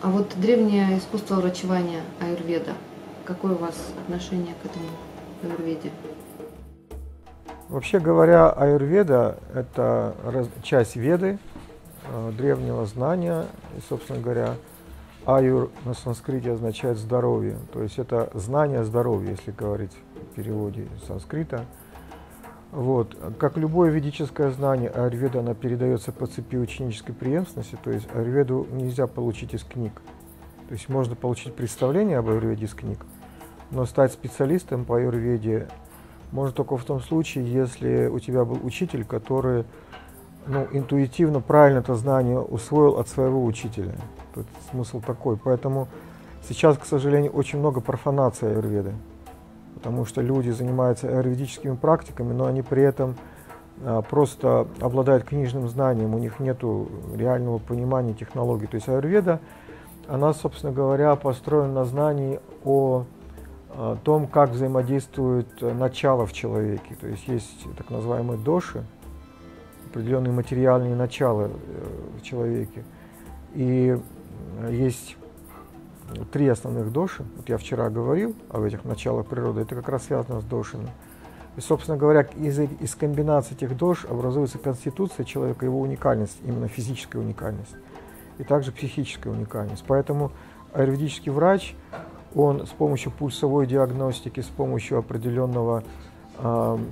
А вот древнее искусство врачевания аюрведа, какое у вас отношение к этому аюрведе? Вообще говоря, аюрведа – это часть веды, э, древнего знания, и, собственно говоря, аюр на санскрите означает здоровье, то есть это знание здоровья, если говорить в переводе санскрита. Вот. Как любое ведическое знание, аюрведа она передается по цепи ученической преемственности, то есть аюрведу нельзя получить из книг. То есть можно получить представление об аюрведе из книг, но стать специалистом по аюрведе можно только в том случае, если у тебя был учитель, который ну, интуитивно правильно это знание усвоил от своего учителя. Тут смысл такой. Поэтому сейчас, к сожалению, очень много профанации аюрведы. Потому что люди занимаются аюрведическими практиками, но они при этом а, просто обладают книжным знанием, у них нет реального понимания технологий. То есть аюрведа, она, собственно говоря, построена на знании о о том, как взаимодействует начало в человеке. То есть есть так называемые доши, определенные материальные начала э, в человеке. И э, есть три основных доши. Вот я вчера говорил об этих началах природы. Это как раз связано с дошами. И, собственно говоря, из, из комбинации этих дош образуется конституция человека, его уникальность, именно физическая уникальность, и также психическая уникальность. Поэтому аюрведический врач он с помощью пульсовой диагностики, с помощью определенного он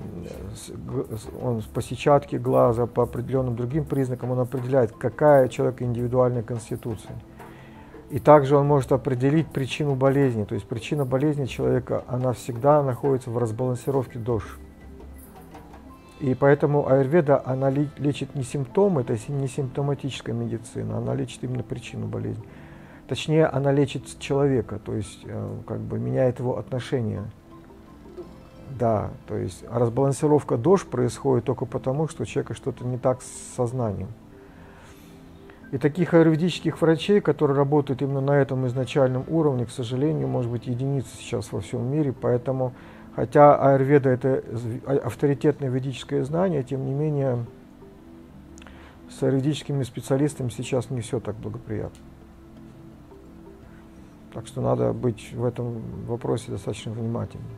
по сетчатке глаза, по определенным другим признакам, он определяет, какая у человека индивидуальная конституция. И также он может определить причину болезни. То есть причина болезни человека, она всегда находится в разбалансировке дож. И поэтому аюрведа, она лечит не симптомы, это не симптоматическая медицина, она лечит именно причину болезни. Точнее, она лечит человека, то есть э, как бы меняет его отношение. Да, то есть разбалансировка дож происходит только потому, что у человека что-то не так с сознанием. И таких аюрведических врачей, которые работают именно на этом изначальном уровне, к сожалению, может быть единицы сейчас во всем мире, поэтому, хотя аюрведа это авторитетное ведическое знание, тем не менее с аюрведическими специалистами сейчас не все так благоприятно. Так что надо быть в этом вопросе достаточно внимательным.